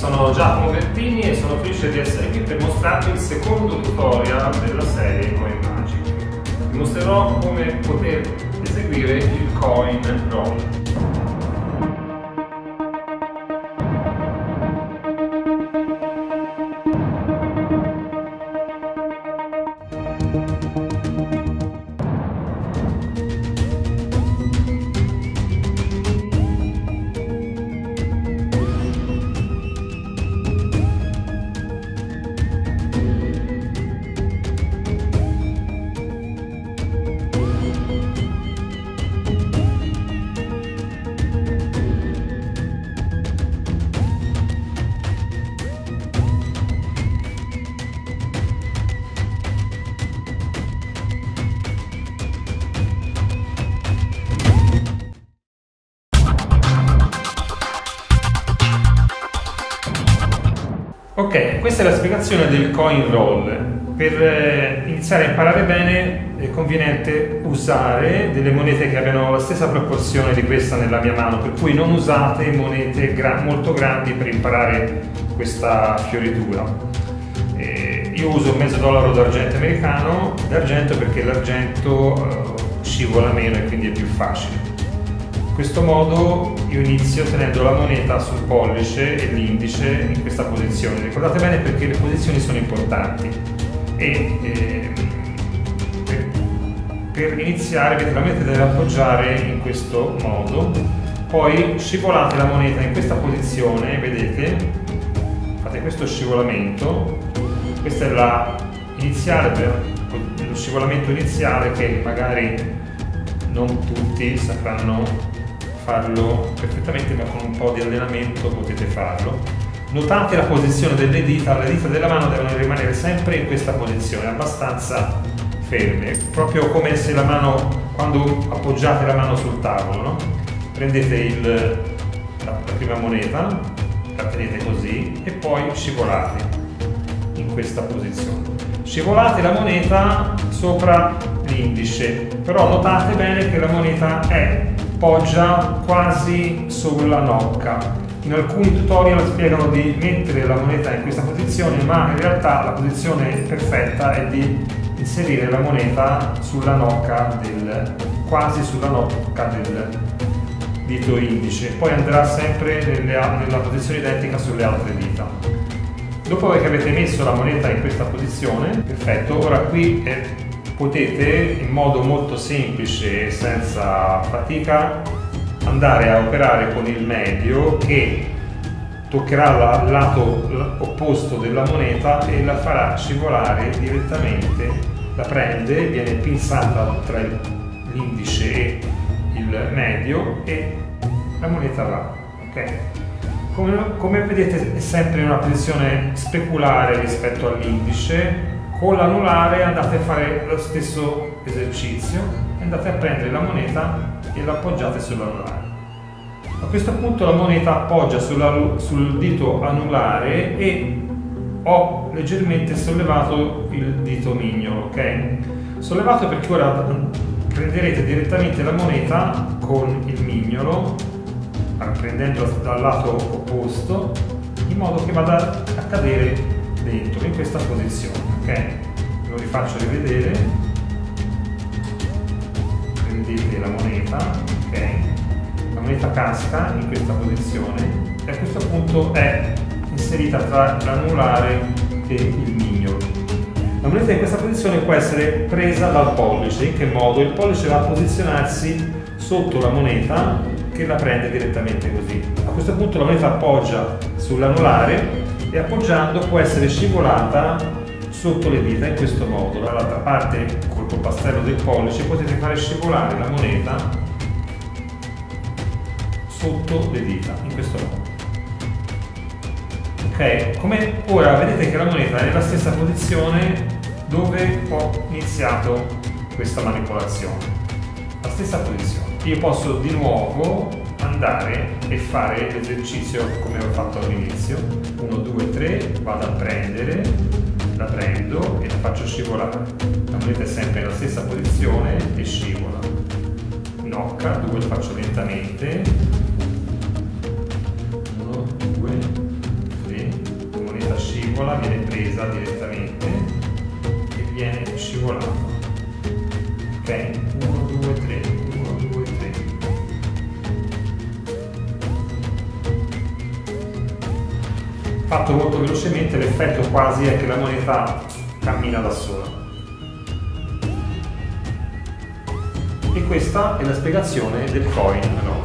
sono Giacomo Bertini e sono felice di essere qui per mostrarvi il secondo tutorial della serie Coin Magic. Vi mostrerò come poter eseguire il coin roll. Ok, questa è la spiegazione del coin roll. Per eh, iniziare a imparare bene è conveniente usare delle monete che abbiano la stessa proporzione di questa nella mia mano, per cui non usate monete gra molto grandi per imparare questa fioritura. Eh, io uso mezzo dollaro d'argento americano, d'argento perché l'argento eh, scivola meno e quindi è più facile. Questo modo io inizio tenendo la moneta sul pollice e l'indice in questa posizione. Ricordate bene perché le posizioni sono importanti. E, eh, per, per, iniziare moneta deve appoggiare in questo modo, poi scivolate la moneta in questa posizione, vedete, fate questo scivolamento, questa è la iniziale lo scivolamento iniziale che magari non tutti sapranno farlo perfettamente ma con un po' di allenamento potete farlo. Notate la posizione delle dita, le dita della mano devono rimanere sempre in questa posizione, abbastanza ferme, proprio come se la mano, quando appoggiate la mano sul tavolo, no? prendete il, la, la prima moneta, la tenete così e poi scivolate in questa posizione. Scivolate la moneta sopra l'indice, però notate bene che la moneta è poggia quasi sulla nocca. In alcuni tutorial spiegano di mettere la moneta in questa posizione, ma in realtà la posizione perfetta è di inserire la moneta sulla nocca del, quasi sulla nocca del dito indice, poi andrà sempre nelle, nella posizione identica sulle altre dita. Dopo che avete messo la moneta in questa posizione, perfetto, ora qui è potete in modo molto semplice e senza fatica andare a operare con il medio che toccherà il lato opposto della moneta e la farà scivolare direttamente, la prende, viene pinzata tra l'indice e il medio e la moneta va. Okay? Come, come vedete è sempre in una posizione speculare rispetto all'indice, con l'anulare andate a fare lo stesso esercizio andate a prendere la moneta e la appoggiate sull'anulare. A questo punto la moneta appoggia sulla, sul dito anulare e ho leggermente sollevato il dito mignolo, ok? Sollevato perché ora prenderete direttamente la moneta con il mignolo, prendendo dal lato opposto, in modo che vada a cadere dentro in questa posizione lo rifaccio rivedere. Prendete la moneta ok? La moneta casca in questa posizione e a questo punto è inserita tra l'anulare e il mignolo la moneta in questa posizione può essere presa dal pollice. In che modo? il pollice va a posizionarsi sotto la moneta che la prende direttamente così. A questo punto la moneta appoggia sull'anulare e appoggiando può essere scivolata sotto le dita in questo modo. Dall'altra parte col polpastrello del pollice potete fare scivolare la moneta sotto le dita in questo modo. Ok, come ora vedete che la moneta è nella stessa posizione dove ho iniziato questa manipolazione. La stessa posizione. Io posso di nuovo andare e fare l'esercizio come ho fatto all'inizio. 1, 2, 3, vado a prendere la scivolare. La moneta è sempre nella stessa posizione e scivola. Nocca, due lo faccio lentamente. 1, 2, 3, scivola, viene presa direttamente e viene scivolata. Ok? 1, 2, 3, 1, 2, 3. Fatto molto velocemente, l'effetto quasi è che la moneta cammina da sola. E questa è la spiegazione del coin roll.